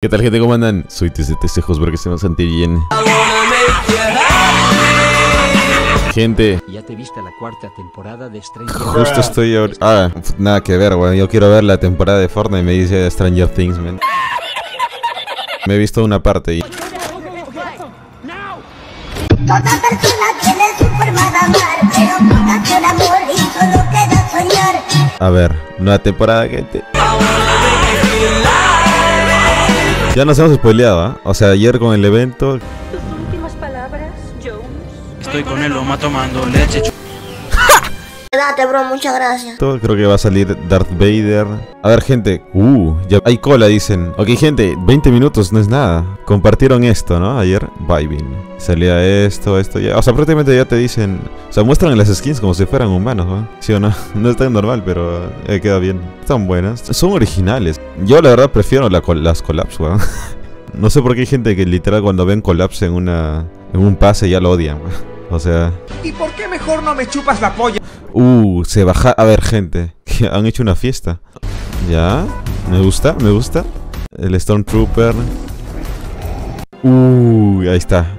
¿Qué tal gente? ¿Cómo andan? Soy TCTC Josberg, que se me sentir bien. Gente, Ya te viste la cuarta temporada de Stranger justo estoy ahora... Ah, nada que ver, weón. Yo quiero ver la temporada de Fortnite, me dice Stranger Things, man. Me he visto una parte y... Toda persona tiene su forma de amar, pero poca con amor y solo queda soñar. A ver, nueva temporada, gente. Ya nos hemos spoileado, ¿ah? O sea, ayer con el evento... Tus últimas palabras, Jones. Estoy con el Loma tomando leche. Bro, muchas gracias. Creo que va a salir Darth Vader. A ver, gente. Uh, ya hay cola, dicen. Ok, gente, 20 minutos no es nada. Compartieron esto, ¿no? Ayer, Vibing. Salía esto, esto, ya. O sea, prácticamente ya te dicen. O sea, muestran las skins como si fueran humanos, ¿no? ¿Sí o no? No es tan normal, pero eh, queda bien. Están buenas. Son originales. Yo, la verdad, prefiero la col- las collabs, weón. No sé por qué hay gente que literal cuando ven collapse en una. En un pase ya lo odian. O sea. ¿Y por qué mejor no me chupas la polla? Uh, se baja. A ver, gente. Han hecho una fiesta. Ya. Me gusta, me gusta. El Stormtrooper. Uh, ahí está.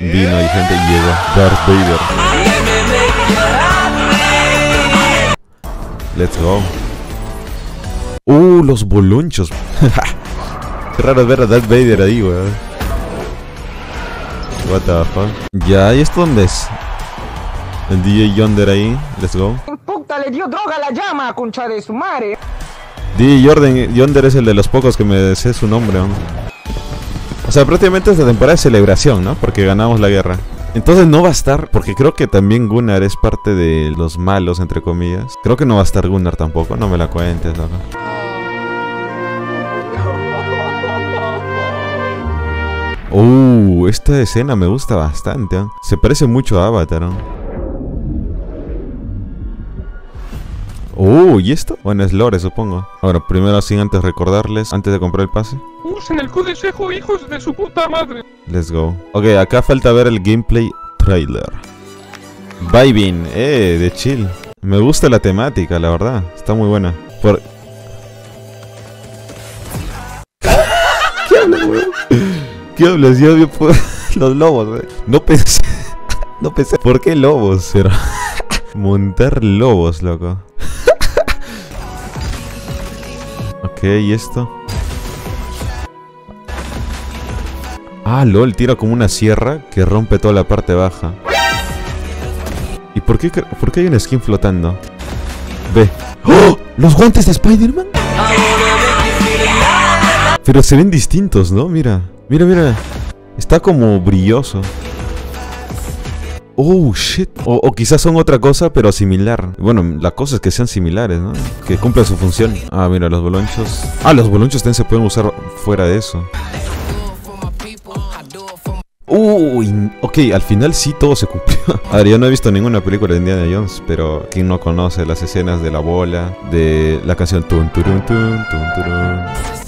Vino y gente llegó. Darth Vader. Let's go. Uh, los bolonchos. Qué raro ver a Darth Vader ahí, weón. What the fuck? Ya, ¿y esto dónde es? El DJ Yonder ahí, let's go. Puta, le dio droga a la llama, concha de su madre. DJ Jordan, Yonder es el de los pocos que me sé su nombre, ¿no? O sea, prácticamente esta temporada es celebración, ¿no? Porque ganamos la guerra. Entonces no va a estar, porque creo que también Gunnar es parte de los malos, entre comillas. Creo que no va a estar Gunnar tampoco, no me la cuentes, loco. Uh, esta escena me gusta bastante. ¿eh? Se parece mucho a Avatar. ¿no? Uh, ¿y esto? Bueno, es lore, supongo. Ahora, primero sin antes recordarles, antes de comprar el pase. Usen el consejo, hijos de su puta madre. Let's go. Ok, acá falta ver el gameplay trailer. Vibing, eh, de chill. Me gusta la temática, la verdad. Está muy buena. Por... Los lobos, güey. No pensé. No pensé. ¿Por qué lobos? Pero. Montar lobos, loco. ok, ¿y esto? Ah, lol, tira como una sierra que rompe toda la parte baja. ¿Y por qué, por qué hay una skin flotando? Ve. ¡Oh! ¡Los guantes de Spider-Man! Pero se ven distintos, ¿no? Mira. Mira, mira. Está como brilloso. Oh, shit. O, quizás son otra cosa, pero similar. Bueno, la cosa es que sean similares, ¿no? Que cumplan su función. Ah, mira, los bolonchos. Ah, los bolonchos también se pueden usar fuera de eso. Uy, ok, al final sí todo se cumplió. A ver, yo no he visto ninguna película de Indiana Jones, pero ¿quién no conoce las escenas de la bola, de la canción tun turun tun tun turun?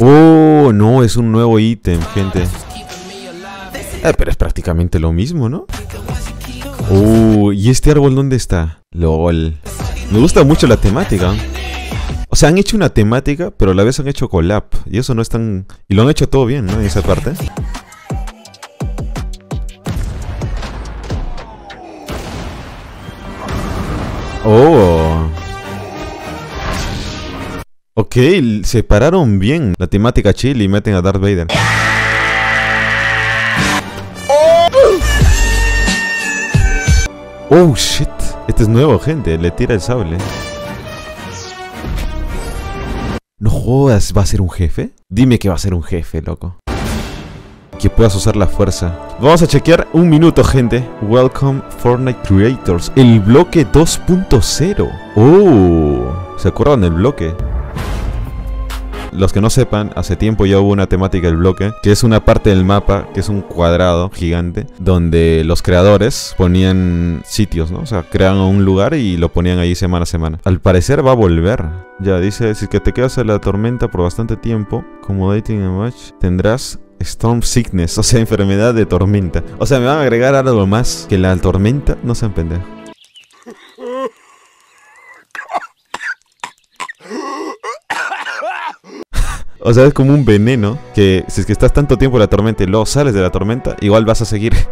Oh, no, es un nuevo ítem, gente. Eh, pero es prácticamente lo mismo, ¿no? Oh, ¿y este árbol dónde está? LOL. Me gusta mucho la temática. O sea, han hecho una temática, pero a la vez han hecho collab. Y eso no es tan... Y lo han hecho todo bien, ¿no? En esa parte. Oh. Ok, separaron bien la temática chill y meten a Darth Vader. Oh shit, este es nuevo, gente. Le tira el sable. No jodas, ¿va a ser un jefe? Dime que va a ser un jefe, loco. Que puedas usar la fuerza. Vamos a chequear un minuto, gente. Welcome Fortnite Creators. El bloque 2.0. Oh, ¿se acuerdan del bloque? Los que no sepan, hace tiempo ya hubo una temática del bloque, que es una parte del mapa, que es un cuadrado gigante, donde los creadores ponían sitios, ¿no? O sea, creaban un lugar y lo ponían ahí semana a semana. Al parecer va a volver. Ya dice, si que te quedas en la tormenta por bastante tiempo, como dating a match, tendrás Storm Sickness, o sea, enfermedad de tormenta. O sea, me van a agregar algo más que la tormenta, no sean pendejos. O sea, es como un veneno que si es que estás tanto tiempo en la tormenta y luego sales de la tormenta, igual vas a seguir.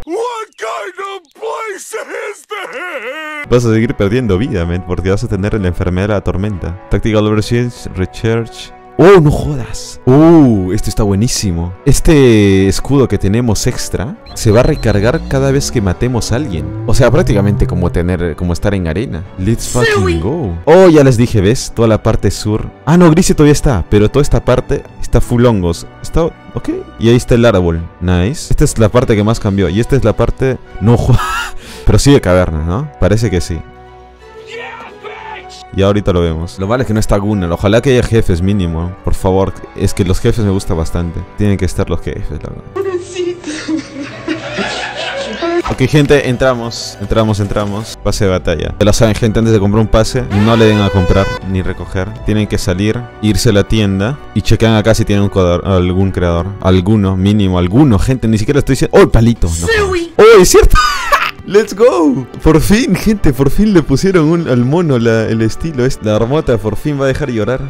Vas a seguir perdiendo vida, man, porque vas a tener la enfermedad de la tormenta. Tactical Overseas, Recharge. ¡Oh, no jodas! ¡Uh! Esto está buenísimo. Este escudo que tenemos extra se va a recargar cada vez que matemos a alguien. O sea, prácticamente como tener, como estar en arena. Let's fucking go. Oh, ya les dije, ¿ves? Toda la parte sur. Ah, no, Grise todavía está, pero toda esta parte está full hongos. Está, ok. Y ahí está el árbol. Nice. Esta es la parte que más cambió. Y esta es la parte, no Pero sí de caverna, ¿no? Parece que sí. Y ahorita lo vemos. Lo vale es que no está Gunnar. Ojalá que haya jefes mínimo. Por favor. Es que los jefes me gustan bastante. Tienen que estar los jefes, la verdad. Ok, gente, entramos. Entramos, entramos. Pase de batalla. Ya lo saben, gente, antes de comprar un pase, no le den a comprar ni recoger. Tienen que salir, irse a la tienda y chequen acá si tienen un algún creador. Alguno, mínimo, alguno, gente. Ni siquiera estoy diciendo. ¡Oh, el palito! No. ¡Oh, es cierto! ¡Let's go! Por fin, gente, por fin le pusieron un- al mono la- el estilo. Es, la armota por fin va a dejar llorar.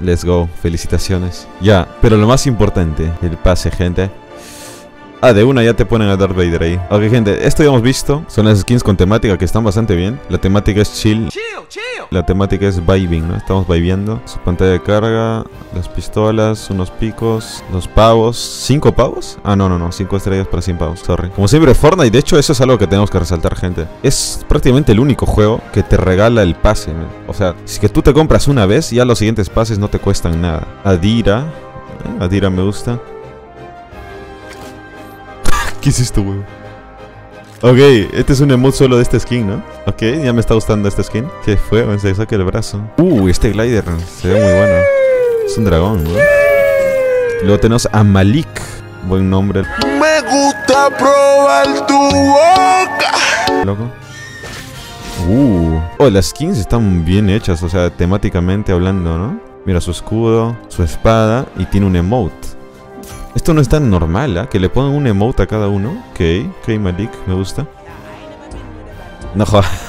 Let's go, felicitaciones. Ya, pero lo más importante, el pase, gente. Ah, de una ya te ponen a Darth Vader ahí. Ok, gente, esto ya hemos visto. Son las skins con temática que están bastante bien. La temática es chill. La temática es vibing, ¿no? Estamos vibeando. Su pantalla de carga, las pistolas, unos picos, los pavos. ¿Cinco pavos? Ah, no, no, no. Cinco estrellas para 100 pavos. Sorry. Como siempre, Fortnite. De hecho, eso es algo que tenemos que resaltar, gente. Es prácticamente el único juego que te regala el pase, man. O sea, si que tú te compras una vez, ya los siguientes pases no te cuestan nada. Adira. Eh, Adira me gusta. ¿Qué es esto, weón? Ok, este es un emote solo de este skin, ¿no? Ok, ya me está gustando este skin. ¿Qué fue? weón? Se saca el brazo. Uh, este glider se ve muy bueno. Es un dragón, ¿no? Luego tenemos a Malik. Buen nombre. Me gusta probar tu boca. Loco. Uh. Oh, las skins están bien hechas, o sea, temáticamente hablando, ¿no? Mira su escudo, su espada y tiene un emote. Esto no es tan normal, ¿ah? Que le pongan un emote a cada uno. Ok, ok, Malik, me gusta. No,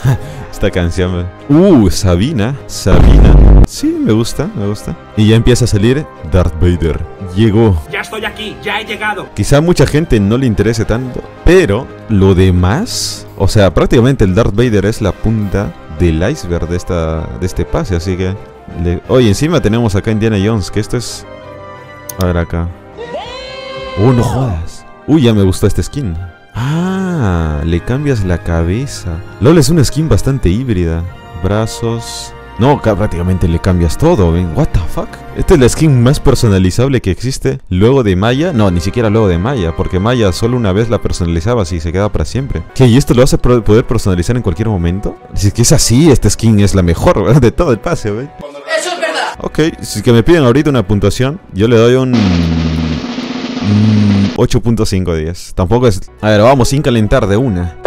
esta canción. me- Uh, Sabina, Sabina. Sí, me gusta, me gusta. Y ya empieza a salir Darth Vader. Llegó. Ya estoy aquí, ya he llegado. Quizá a mucha gente no le interese tanto, pero lo demás, o sea, prácticamente el Darth Vader es la punta del iceberg de esta de este pase, así que le- oye, encima tenemos acá Indiana Jones, que esto es a ver acá. Oh, no jodas. Uy, ya me gustó este skin. Ah, le cambias la cabeza. LOL es una skin bastante híbrida. Brazos. No, ca- prácticamente le cambias todo, ven. What the fuck? Esta es la skin más personalizable que existe. Luego de Maya. No, ni siquiera luego de Maya. Porque Maya solo una vez la personalizabas y se queda para siempre. ¿Qué? ¿Y esto lo vas a poder personalizar en cualquier momento? Si es que es así, esta skin es la mejor ¿verdad? de todo el pase, ven. Eso es verdad. Ok, si es que me piden ahorita una puntuación, yo le doy un. Mm, 8.5 de 10. Tampoco es. A ver, vamos, sin calentar de una.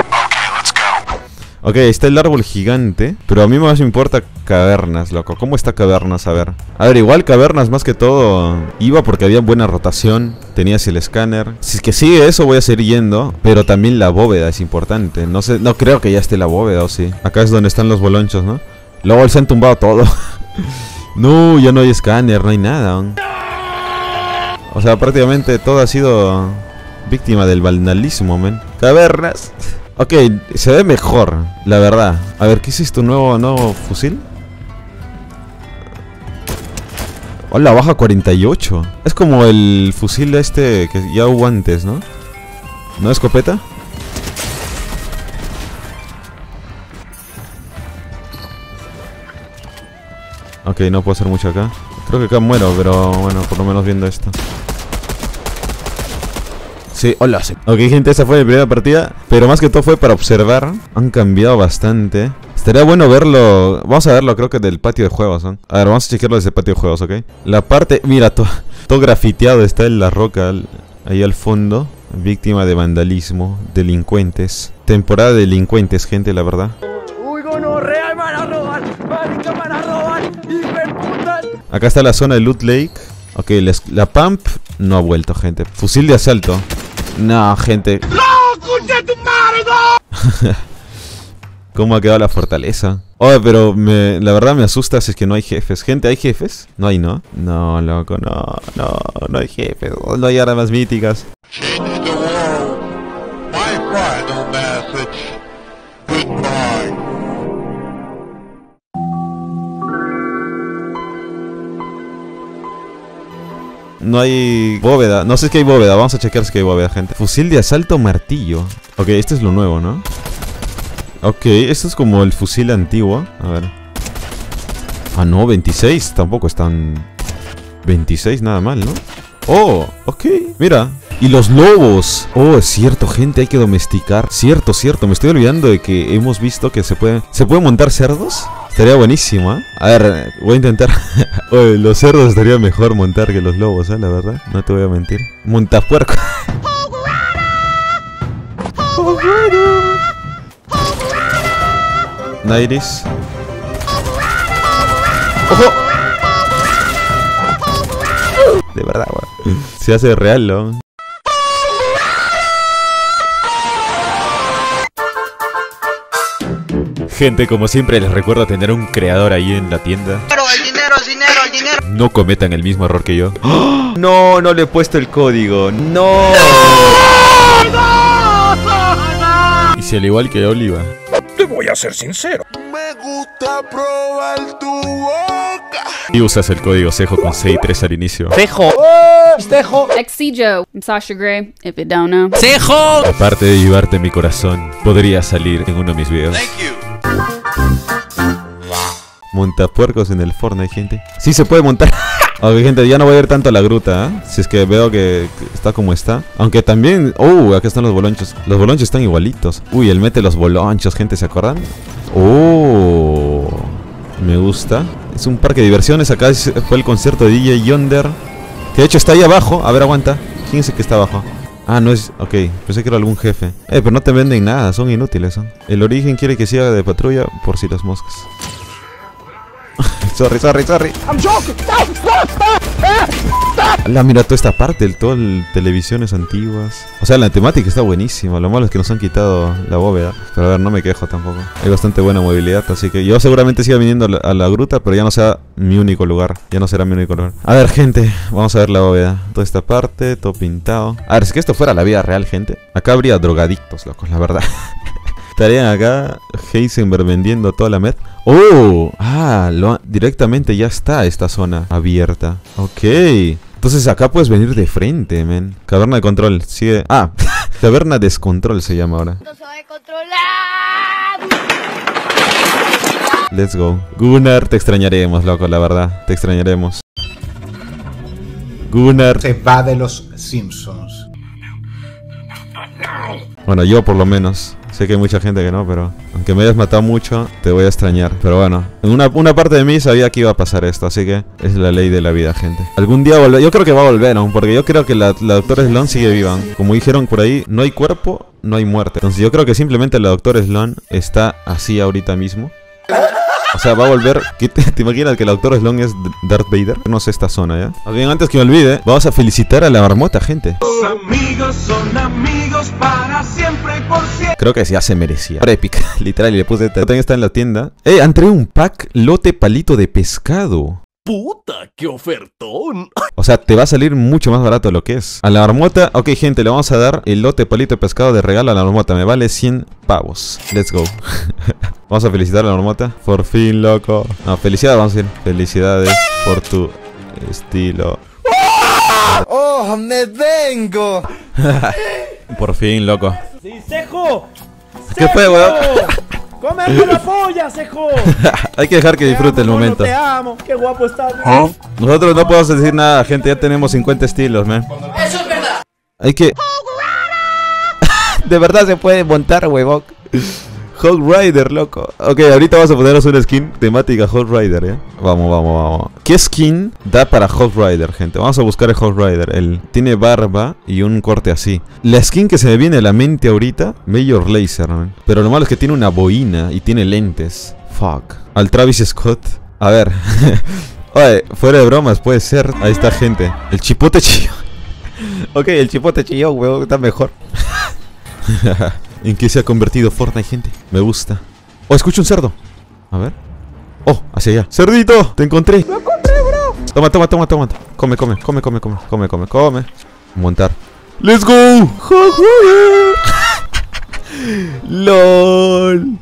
Ok, está el árbol gigante. Pero a mí más me importa cavernas, loco. ¿Cómo está cavernas? A ver. A ver, igual cavernas más que todo iba porque había buena rotación. Tenías el escáner. Si es que sigue eso, voy a seguir yendo. Pero también la bóveda es importante. No sé, no creo que ya esté la bóveda o sí. Acá es donde están los bolonchos, ¿no? Luego se han tumbado todo. no, ya no hay escáner, no hay nada. O sea, prácticamente todo ha sido víctima del vandalismo, men. Cavernas. Ok, se ve mejor, la verdad. A ver, ¿qué es esto? ¿Nuevo, nuevo fusil? Hola, baja 48. Es como el fusil este que ya hubo antes, ¿no? ¿No escopeta? Ok, no puedo hacer mucho acá. Creo que acá muero, pero bueno, por lo menos viendo esto. Sí, hola. sí. Ok, gente, esa fue mi primera partida. Pero más que todo fue para observar. Han cambiado bastante. Estaría bueno verlo. Vamos a verlo, creo que del patio de juegos. ¿no? A ver, vamos a chequearlo desde el patio de juegos, ¿ok? La parte. Mira, to- todo grafiteado está en la roca. Ahí al fondo. Víctima de vandalismo. Delincuentes. Temporada de delincuentes, gente, la verdad. Uy, gonorrea, me van a robar. Marica, me van a robar. Hijueputa. Acá está la zona de Loot Lake. Ok, la, pump no ha vuelto, gente. Fusil de asalto. No, gente. ¿Cómo ha quedado la fortaleza? Oye, pero me, la verdad me asusta si es que no hay jefes. Gente, ¿hay jefes? No hay, ¿no? No, loco, no, no, no hay jefes. No hay armas míticas. No hay bóveda. No sé si hay bóveda. Vamos a chequear si hay bóveda, gente. Fusil de asalto martillo. Ok, este es lo nuevo, ¿no? Ok, esto es como el fusil antiguo. A ver. Ah, no, 26. Tampoco es tan... 26 nada mal, ¿no? Oh, ok. Mira. Y los lobos. Oh, es cierto, gente, hay que domesticar. Cierto, cierto. Me estoy olvidando de que hemos visto que se puede... ¿Se pueden montar cerdos? Estaría buenísimo, ¿eh? A ver, voy a intentar. Oye, los cerdos estaría mejor montar que los lobos, ¿eh? La verdad. No te voy a mentir. Montapuerco. Nairis. ¡Ojo! De verdad, weón. Se hace real, ¿no? Gente, como siempre, les recuerdo tener un creador ahí en la tienda. el dinero, el dinero, el dinero. No cometan el mismo error que yo. No, no le he puesto el código. No. Y si al igual que Oliva. Te voy a ser sincero. Me gusta probar tu boca. Y usas el código CEJO con C y 3 al inicio. XC Joe. I'm Sasha Gray, if you don't know. Aparte de llevarte mi corazón, podría salir en uno de mis videos. Montapuercos en el Fortnite, gente. Sí se puede montar. Ok, gente, ya no voy a ir tanto a la gruta, ¿eh? Si es que veo que está como está. Aunque también... Uh, acá están los bolonchos. Los bolonchos están igualitos. Uy, él mete los bolonchos, gente, ¿se acuerdan? Oh, me gusta. Es un parque de diversiones. Acá fue el concierto de DJ Yonder. Que de hecho está ahí abajo. A ver, aguanta. ¿Quién es el que está abajo? Ah, no es... Ok, pensé que era algún jefe. Eh, pero no te venden nada, son inútiles. ¿son? El origen quiere que siga de patrulla por si las moscas. Sorry, sorry, sorry. La mira toda esta parte, el, todo el televisiones antiguas. O sea, la temática está buenísima. Lo malo es que nos han quitado la bóveda. Pero a ver, no me quejo tampoco. Hay bastante buena movilidad, así que yo seguramente siga viniendo a la, a la gruta, pero ya no sea mi único lugar. Ya no será mi único lugar. A ver, gente, vamos a ver la bóveda. Toda esta parte, todo pintado. A ver, es que esto fuera la vida real, gente. Acá habría drogadictos, locos, la verdad. Estarían acá Heisenberg vendiendo toda la med. ¡Oh! Ah, lo, directamente ya está esta zona abierta. Ok. Entonces acá puedes venir de frente, men. Caverna de control. Sigue. Ah, caverna descontrol se llama ahora. Let's go. Gunnar, te extrañaremos, loco, la verdad. Te extrañaremos. Gunnar. Se va de los Simpsons. Bueno, yo por lo menos. Sé que hay mucha gente que no, pero aunque me hayas matado mucho, te voy a extrañar. Pero bueno, en una, una parte de mí sabía que iba a pasar esto, así que es la ley de la vida, gente. Algún día volver, yo creo que va a volver aún, porque yo creo que la, la doctora Sloan sigue viva. Como dijeron por ahí, no hay cuerpo, no hay muerte. Entonces yo creo que simplemente la doctora Sloan está así ahorita mismo. O sea, va a volver. ¿Qué te, imaginas que el doctor Sloan es Darth Vader? No sé esta zona, ¿ya? Bien, antes que me olvide, vamos a felicitar a la marmota, gente. amigos son amigos para siempre y por siempre. Creo que ya se merecía. Ahora épica, literal, y le puse. También está en la tienda. ¡Eh! Han traído un pack lote palito de pescado. Puta, qué ofertón. O sea, te va a salir mucho más barato de lo que es. A la marmota, ok, gente, le vamos a dar el lote palito de pescado de regalo a la marmota. Me vale 100 pavos. Let's go. vamos a felicitar a la marmota. Por fin, loco. No, felicidades, vamos a decir. Felicidades por tu estilo. ¡Oh, me vengo! Por fin, loco. ¡Sí, cejo! ¿Qué fue, weón? ¡Come la polla, cejo! Hay que dejar que disfrute el momento. Te amo, qué guapo estás. Nosotros no podemos decir nada, gente. Ya tenemos 50 estilos, man. Eso es verdad. Hay que. de verdad se puede montar, huevón. Hog Rider, loco. Ok, ahorita vamos a ponernos una skin temática Hog Rider, ¿ya? Vamos, vamos, vamos. ¿Qué skin da para Hog Rider, gente? Vamos a buscar el Hog Rider. Él tiene barba y un corte así. La skin que se me viene a la mente ahorita, Major Laser, man. Pero lo malo es que tiene una boina y tiene lentes. Fuck. Al Travis Scott. A ver. Oye, fuera de bromas, puede ser. Ahí está, gente. El chipote chilló. ok, el chipote chilló, weón, está mejor. en qué se ha convertido Fortnite, gente. Me gusta. Oh, escucho un cerdo. A ver. Oh, hacia allá. ¡Cerdito! ¡Te encontré! ¡Lo encontré, bro! Toma, toma, toma, toma. Come, come, come, come, come, come, come, come. Montar. ¡Let's go! ¡Lol!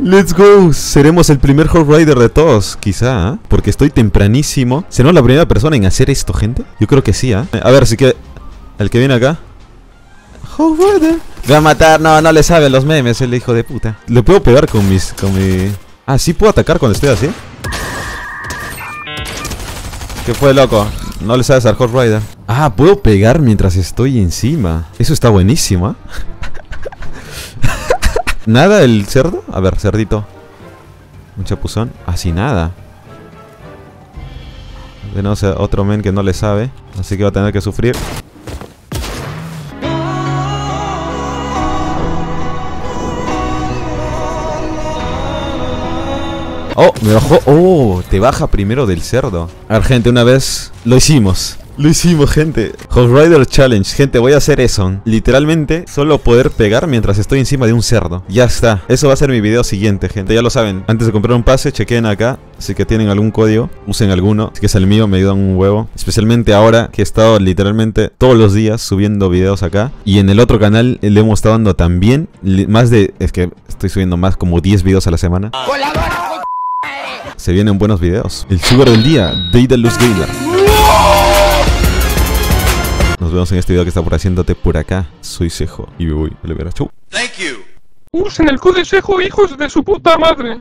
Let's go. Seremos el primer Hot Rider de todos, quizá, ¿ah? Porque estoy tempranísimo. ¿Seremos la primera persona en hacer esto, gente? Yo creo que sí, ¿ah? A ver, así que... El que viene acá. Hot Rider. Me va a matar. No, no le sabe los memes, el hijo de puta. Le puedo pegar con mis... Con mi... Ah, sí puedo atacar cuando estoy así. ¿Qué fue, loco? No le sabes al Hot Rider. Ah, puedo pegar mientras estoy encima. Eso está buenísimo, ¿ah? ¿Nada el cerdo? A ver, cerdito. Un chapuzón. Así nada. De no ser otro men que no le sabe. Así que va a tener que sufrir. Oh, me bajó. Oh, te baja primero del cerdo. A ver, gente, una vez lo hicimos. Lo hicimos, gente. Hot Rider Challenge. Gente, voy a hacer eso. Literalmente, solo poder pegar mientras estoy encima de un cerdo. Ya está. Eso va a ser mi video siguiente, gente. Ya lo saben. Antes de comprar un pase, chequen acá. Si que tienen algún código, usen alguno. Si que es el mío, me ayudan un huevo. Especialmente ahora que he estado literalmente todos los días subiendo videos acá. Y en el otro canal le hemos estado dando también más de... Es que estoy subiendo más como 10 videos a la semana. Se vienen buenos videos. El sugar del día, Daedalus Gamer. Nos vemos en este video que está por haciéndote por acá. Soy Cejo y me voy a ver a Chau. Usen el código hijos de su puta madre.